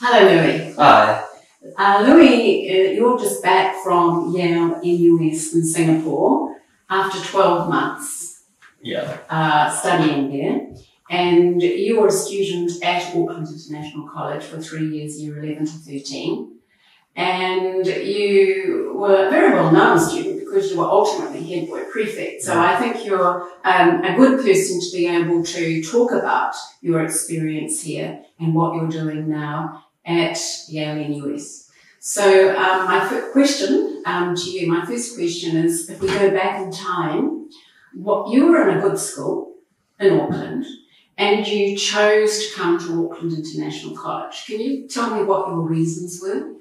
Hello, Louis. Hi. Uh, Louis, uh, you're just back from Yale NUS in Singapore after 12 months Yeah. uh, studying there. And you were a student at Auckland International College for three years, year 11 to 13. And you were a very well known student because you were ultimately head boy prefect. So I think you're um, a good person to be able to talk about your experience here and what you're doing now at Yale NUS. So um, my question um, to you, my first question is, if we go back in time, what you were in a good school in Auckland, and you chose to come to Auckland International College. Can you tell me what your reasons were?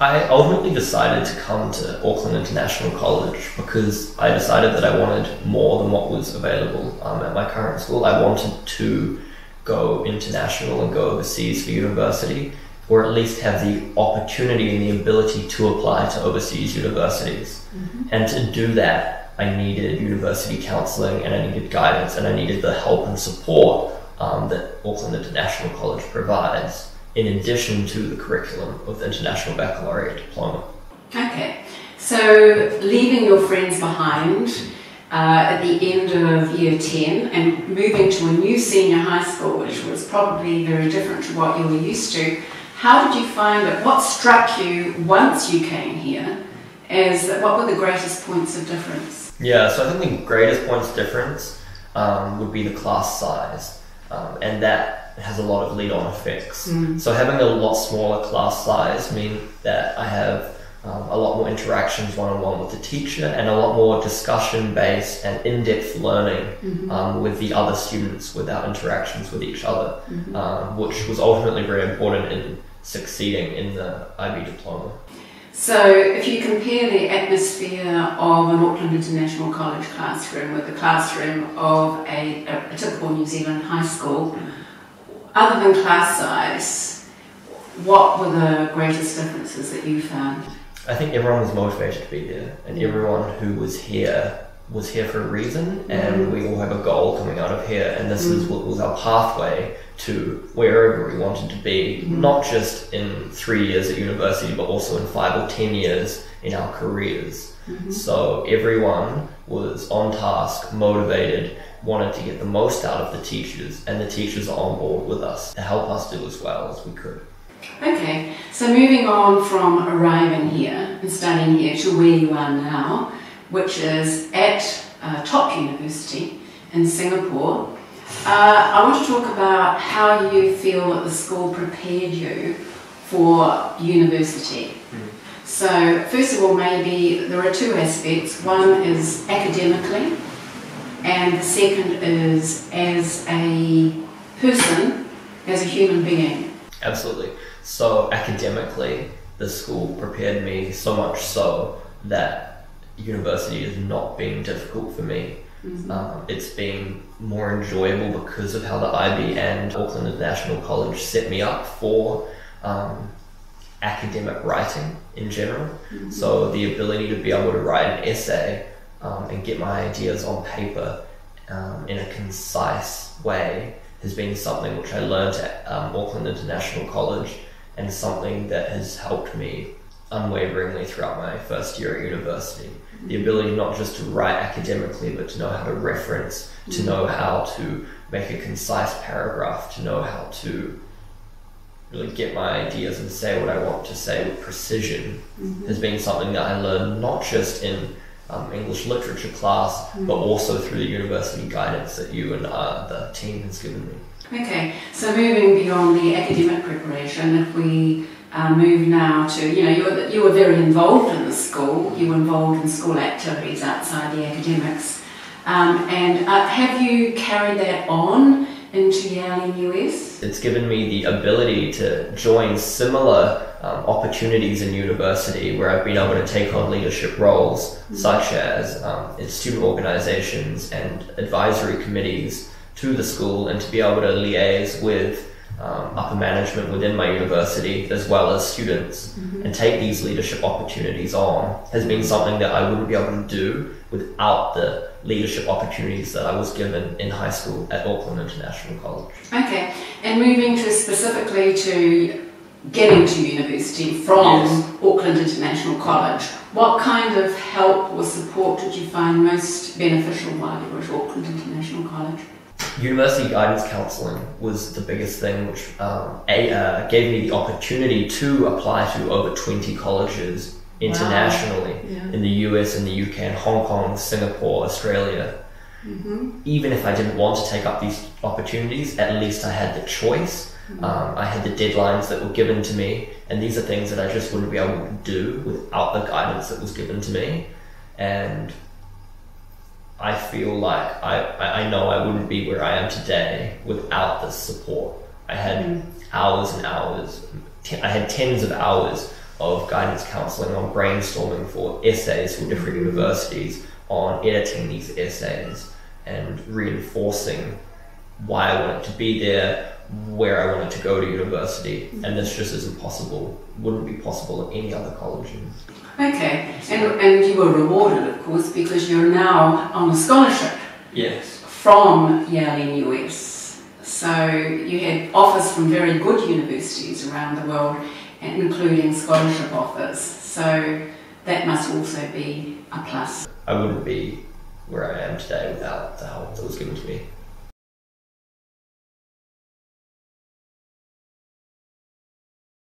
I ultimately decided to come to Auckland International College because I decided that I wanted more than what was available um, at my current school. I wanted to go international and go overseas for university, or at least have the opportunity and the ability to apply to overseas universities. And to do that, I needed university counselling and I needed guidance and I needed the help and support um, that Auckland International College provides, in addition to the curriculum of the International Baccalaureate Diploma. Okay, so leaving your friends behind uh, at the end of year 10 and moving to a new senior high school, which was probably very different to what you were used to, how did you find it? What struck you once you came here as what were the greatest points of difference? Yeah, so I think the greatest points of difference um, would be the class size, um, and that has a lot of lead-on effects. So having a lot smaller class size mean that I have um, a lot more interactions one-on-one with the teacher and a lot more discussion-based and in-depth learning um, with the other students with our interactions with each other, um, which was ultimately very important in succeeding in the IB diploma. So, if you compare the atmosphere of an Auckland International College classroom with the classroom of a, a, a typical New Zealand high school, other than class size, what were the greatest differences that you found? I think everyone was motivated to be there, and everyone who was here was here for a reason, and we all have a goal coming out of here, and this is mm. what was our pathway to wherever we wanted to be, mm. not just in three years at university, but also in five or ten years in our careers. Mm-hmm. So everyone was on task, motivated, wanted to get the most out of the teachers, and the teachers are on board with us to help us do as well as we could. Okay, so moving on from arriving here and studying here to where you are now, which is at uh, Top University in Singapore, uh, I want to talk about how you feel that the school prepared you for university. So, first of all, maybe there are two aspects. One is academically, and the second is as a person, as a human being. Absolutely. So academically, the school prepared me so much so that university has not been difficult for me. Um, it's been more enjoyable because of how the IB and Auckland International College set me up for um, academic writing in general. So the ability to be able to write an essay um, and get my ideas on paper um, in a concise way has been something which I learned at um, Auckland International College and something that has helped me unwaveringly throughout my first year at university. The ability not just to write academically, but to know how to reference, to know how to make a concise paragraph, to know how to really get my ideas and say what I want to say with precision has been something that I learned not just in um, English literature class, but also through the university guidance that you and uh, the team has given me. Okay, so moving beyond the academic preparation, if we uh, move now to, you know, you were, you were very involved in the school, you were involved in school activities outside the academics, um, and uh, have you carried that on Yale NUS? It's given me the ability to join similar um, opportunities in university where I've been able to take on leadership roles such as um, in student organizations and advisory committees to the school and to be able to liaise with um, upper management within my university as well as students and take these leadership opportunities on has been something that I wouldn't be able to do without the leadership opportunities that I was given in high school at Auckland International College. Okay, and moving to specifically to getting to university from Yes. Auckland International College. What kind of help or support did you find most beneficial while you were at Auckland International College? University guidance counselling was the biggest thing, which um, a, uh, gave me the opportunity to apply to over 20 colleges internationally Yeah. in the US, in the UK, in Hong Kong, Singapore, Australia. Mm-hmm. Even if I didn't want to take up these opportunities, at least I had the choice. Um, I had the deadlines that were given to me, and these are things that I just wouldn't be able to do without the guidance that was given to me. And I feel like I, I know I wouldn't be where I am today without this support. I had mm. hours and hours, I had tens of hours of guidance counseling on brainstorming for essays for different mm. universities, on editing these essays and reinforcing why I wanted to be there, where I wanted to go to university, mm. and this just isn't possible, wouldn't be possible at any other college. Okay, and, and you were rewarded, because you're now on a scholarship Yes. from Yale in US. So you had offers from very good universities around the world, including scholarship offers. So that must also be a plus. I wouldn't be where I am today without the help that was given to me.